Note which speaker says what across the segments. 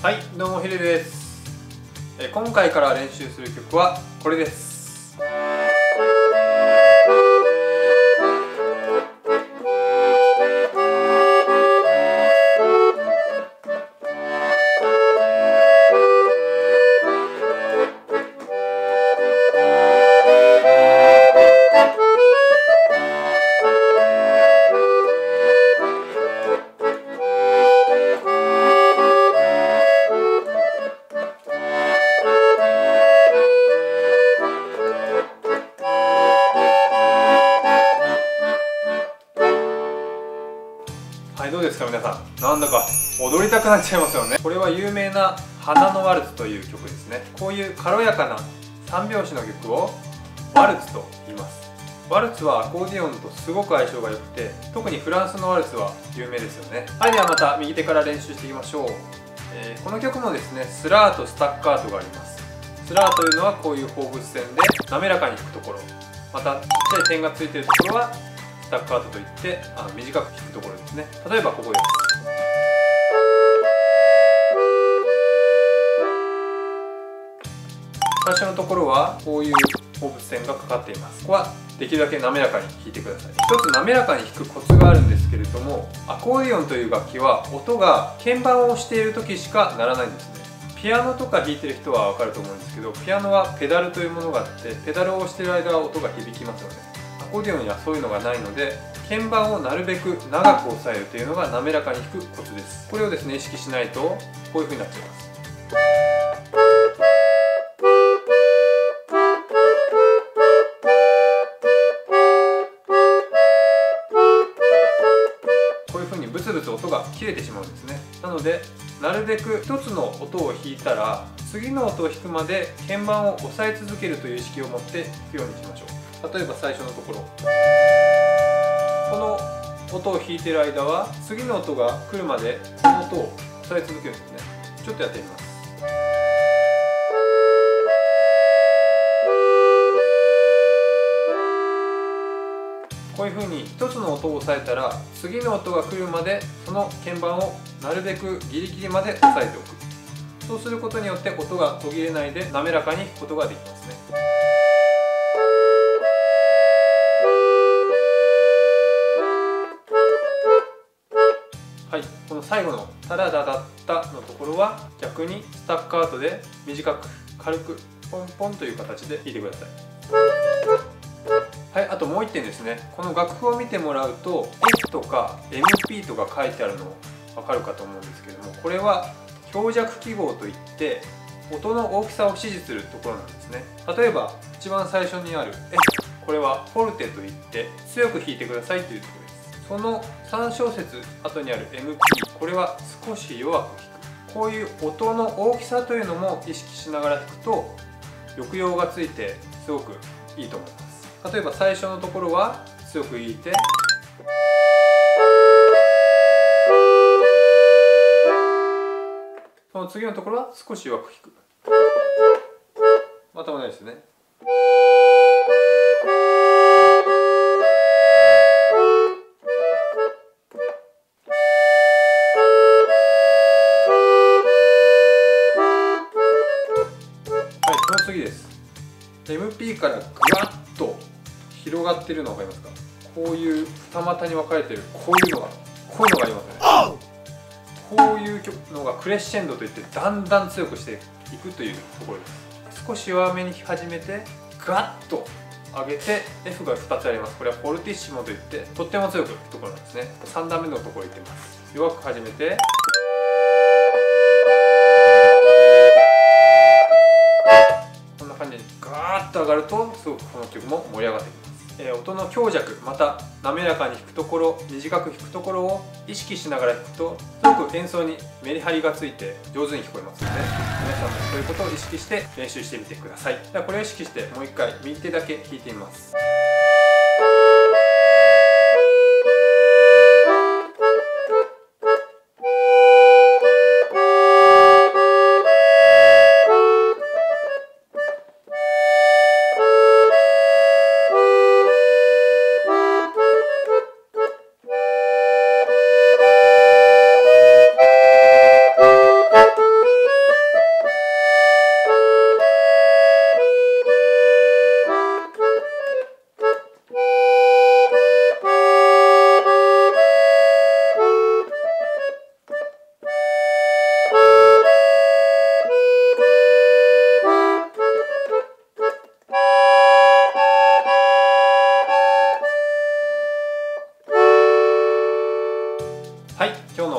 Speaker 1: はいどうもヒデです。今回から練習する曲はこれです。ですか皆さん。なんだか踊りたくなっちゃいますよね。これは有名な「花のワルツ」という曲ですね。こういう軽やかな3拍子の曲をワルツと言います。ワルツはアコーディオンとすごく相性が良くて特にフランスのワルツは有名ですよね。はいではまた右手から練習していきましょう、えー、この曲もですねスラーとスタッカートがあります。スラーというのはこういう放物線で滑らかに弾くところ。またちっちゃい点がついてるところはスタッカートといってあの短く弾くところですね。例えばここです。最初のところはこういう放物線がかかっています。ここはできるだけ滑らかに弾いてください。一つ滑らかに弾くコツがあるんですけれどもアコーディオンという楽器は音が鍵盤を押している時しか鳴らないんですね。ピアノとか弾いてる人は分かると思うんですけどピアノはペダルというものがあってペダルを押してる間は音が響きますよね。アコーディオにはそういうのがないので鍵盤をなるべく長く押さえるというのが滑らかに弾くコツです。これをですね意識しないとこういう風になっちゃいます。こういう風にブツブツ音が切れてしまうんですね。なのでなるべく一つの音を弾いたら次の音を弾くまで鍵盤を押さえ続けるという意識を持って弾くようにしましょう。例えば最初のところ。この音を弾いてる間は次の音が来るまでこの音を押さえ続けるんですね。ちょっとやってみます。こういう風に一つの音を押さえたら次の音が来るまでその鍵盤をなるべくギリギリまで押さえておく。そうすることによって音が途切れないで滑らかに弾くことができますね。の最後の「タラダダッタ」のところは逆にスタッカートで短く軽くポンポンという形で弾いてください。はいあともう1点ですね。この楽譜を見てもらうと F とか MP とか書いてあるの分かるかと思うんですけどもこれは強弱記号といって音の大きさを指示するところなんですね。例えば一番最初にある F これはフォルテといって強く弾いてくださいというところです。その3小節後にある MP これは少し弱く弾く。こういう音の大きさというのも意識しながら弾くと抑揚がついてすごくいいと思います。例えば最初のところは強く弾いて。その次のところは少し弱く弾く。また同じですね。MP からぐわっと広がってるの分かりますか？こういう二股に分かれてるこういうのがこういうのがありますね。こういうのがクレッシェンドといってだんだん強くしていくというところです。少し弱めに弾き始めてガッと上げて F が2つあります。これはフォルティッシモといってとっても強く弾くところなんですね。3段目のところいってます。弱く始めてと上がるとすごくこの曲も盛り上がってきます。え音の強弱また滑らかに弾くところ短く弾くところを意識しながら弾くとすごく演奏にメリハリがついて上手に聞こえますので皆さんもそういうことを意識して練習してみてください。ではこれを意識してもう一回右手だけ弾いてみます。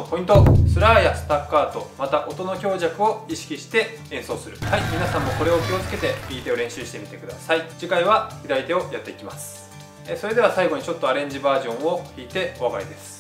Speaker 1: ポイント。スラーやスタッカートまた音の強弱を意識して演奏する。はい皆さんもこれを気をつけて右手を練習してみてください。次回は左手をやっていきます。それでは最後にちょっとアレンジバージョンを弾いてお別れです。